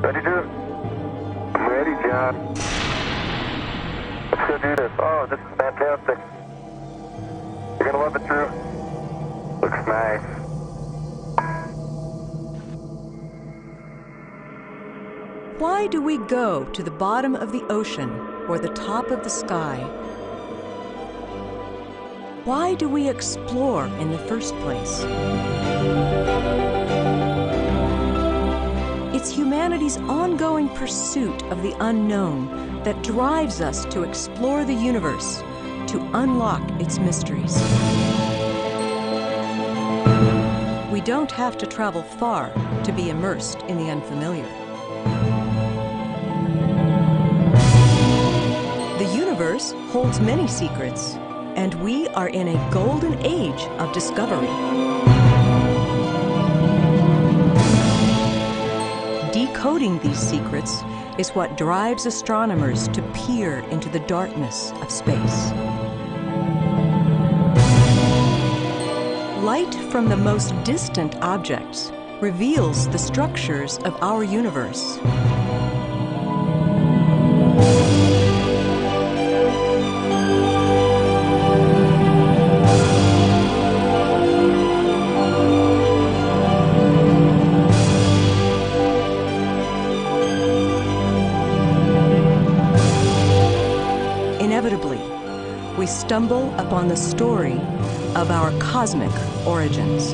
Ready, Drew? I'm ready, John. Let's go do this. Oh, this is fantastic. You're gonna love it, Drew. Looks nice. Why do we go to the bottom of the ocean or the top of the sky? Why do we explore in the first place? It's humanity's ongoing pursuit of the unknown that drives us to explore the universe, to unlock its mysteries. We don't have to travel far to be immersed in the unfamiliar. The universe holds many secrets, and we are in a golden age of discovery. Decoding these secrets is what drives astronomers to peer into the darkness of space. Light from the most distant objects reveals the structures of our universe. Inevitably, we stumble upon the story of our cosmic origins.